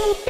Boop.